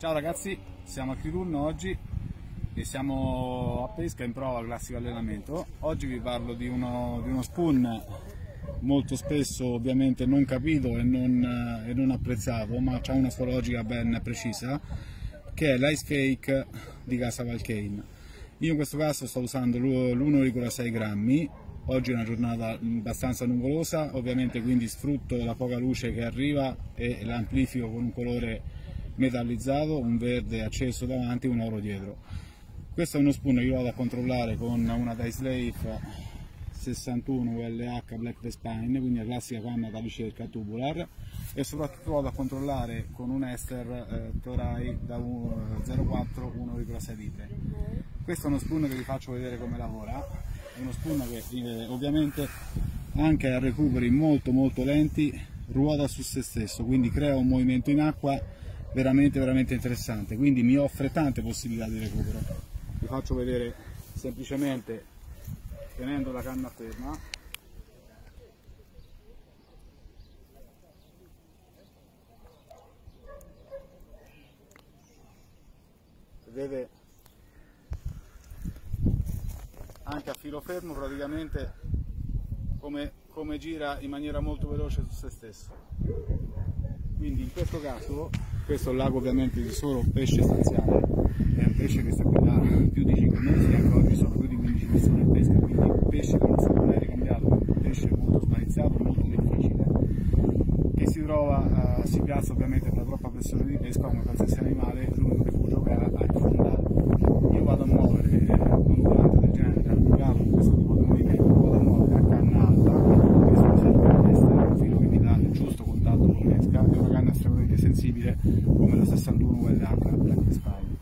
Ciao ragazzi, siamo a Kirun oggi e siamo a pesca in prova classico allenamento. Oggi vi parlo di uno, di uno spoon molto spesso ovviamente non capito e non, e non apprezzato, ma ha una sua logica ben precisa, che è l'ice fake di casa Valkane. Io in questo caso sto usando l'1,6 grammi, oggi è una giornata abbastanza nuvolosa, ovviamente quindi sfrutto la poca luce che arriva e l'amplifico con un colore metallizzato, un verde acceso davanti e un oro dietro. Questo è uno spoon che io vado a controllare con una Leaf 61 ULH Black Spine, quindi la classica canna da ricerca tubular e soprattutto vado a controllare con un ester eh, Torai da 0,4 1,6 litre. Questo è uno spoon che vi faccio vedere come lavora, è uno spoon che eh, ovviamente anche a recuperi molto molto lenti ruota su se stesso, quindi crea un movimento in acqua veramente veramente interessante. Quindi mi offre tante possibilità di recupero. Vi faccio vedere semplicemente tenendo la canna ferma. Vedete? Anche a filo fermo praticamente come, come gira in maniera molto veloce su se stesso. Quindi in questo caso questo è un lago ovviamente di solo pesce stanziale, è un pesce che sta qui da più di 5 mesi, anche oggi sono più di 15 persone in pesca, quindi un pesce non sarà mai ricambiato, un pesce molto smalizzato, molto difficile, che si trova, uh, si piazza ovviamente da troppa pressione di pesca come qualsiasi animale, l'unico rifugio che ha è il. Io vado a muovere eh, con un volante del genere, tranquillo, con questo tipo di movimento, vado a muovere a canna alta, questo serve per essere un filo che mi dà il giusto contatto con l'esca, è una canna sensibile come la 61 ULH Black Spine.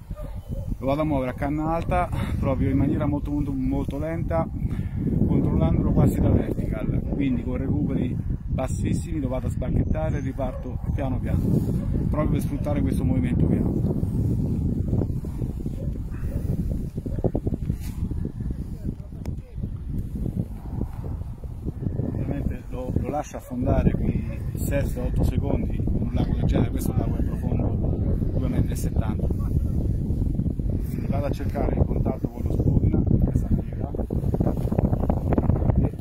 Lo vado a muovere a canna alta proprio in maniera molto, molto, molto lenta, controllandolo quasi da vertical, quindi con recuperi bassissimi lo vado a spacchettare e riparto piano piano, proprio per sfruttare questo movimento. Ovviamente lo, lascio affondare qui 7-8 secondi lago del genere, questo è un lago profondo 2,70 m. Vado a cercare il contatto con lo spoon, questa piega, e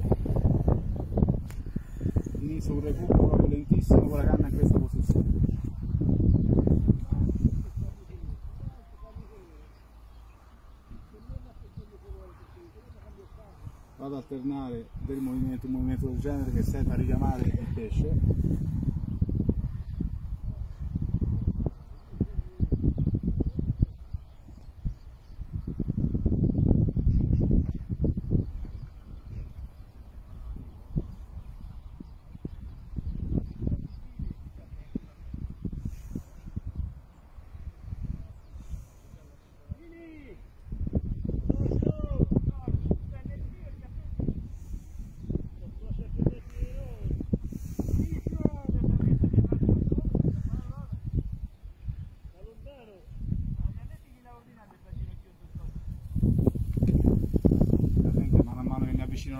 inizio un recupero lentissimo con la canna in questa posizione. vado ad alternare del movimento, un movimento del genere che serve a richiamare il pesce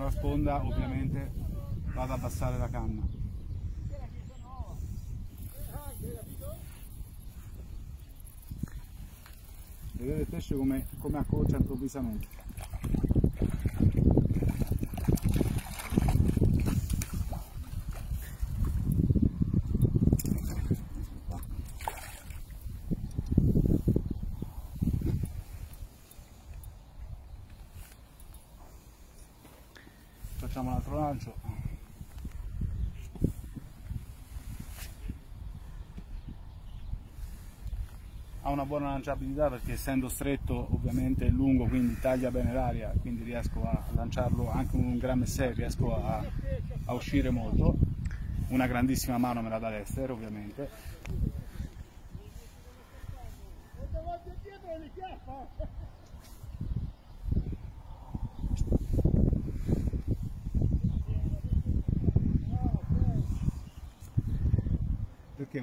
alla sponda ovviamente vado ad abbassare la canna. Vedete il pesce come, come accorcia improvvisamente lancio. Ha una buona lanciabilità perché essendo stretto ovviamente è lungo quindi taglia bene l'aria quindi riesco a lanciarlo anche un grammo e 6 riesco a, a uscire molto. Una grandissima mano me la dà l'ester ovviamente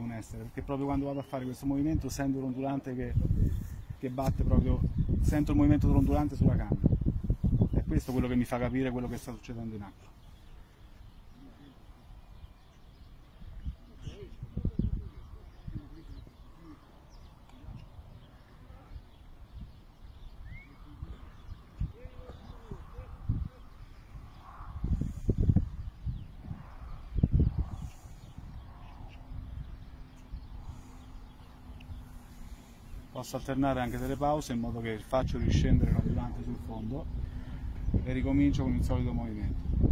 un essere? Perché proprio quando vado a fare questo movimento sento l'ondulante che, che batte proprio, sento il movimento dell'ondulante sulla canna. È questo quello che mi fa capire quello che sta succedendo in acqua. Posso alternare anche delle pause in modo che faccio riscendere l'adulante sul fondo e ricomincio con il solito movimento.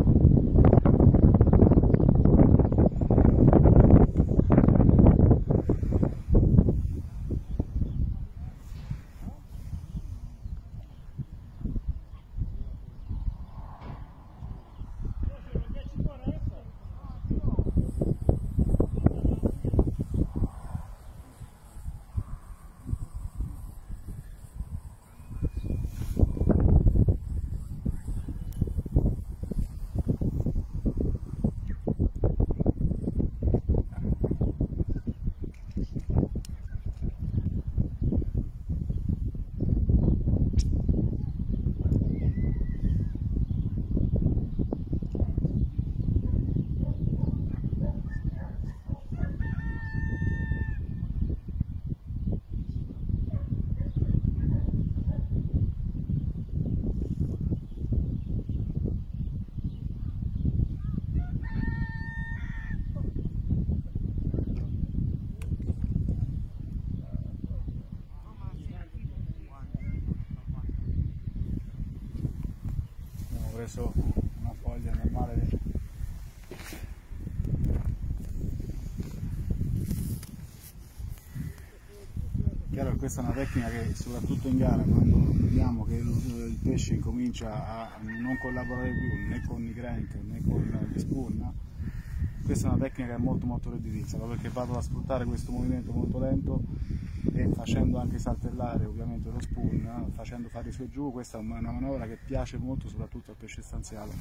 Preso una foglia normale chiaro questa è una tecnica che soprattutto in gara quando vediamo che il, pesce incomincia a non collaborare più né con i crank né con gli spoon questa è una tecnica molto molto redditizia perché vado a sfruttare questo movimento molto lento e facendo anche saltellare ovviamente lo spoon, facendo fare su e giù, questa è una manovra che piace molto soprattutto al pesce stanziale.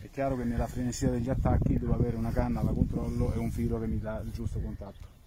È chiaro che nella frenesia degli attacchi devo avere una canna alla controllo e un filo che mi dà il giusto contatto.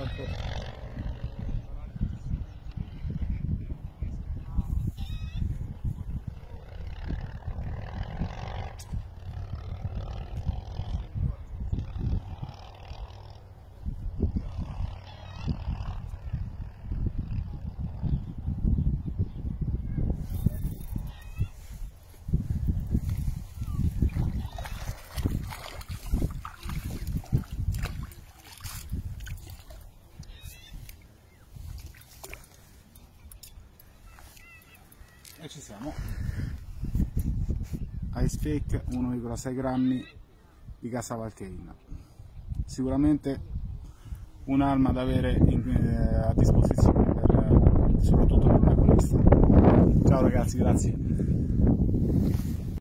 Purple. e ci siamo. Ice Fake 1,6 grammi di Casa Valkein sicuramente un'arma da avere in, eh, a disposizione per, soprattutto per un agonista ciao ragazzi grazie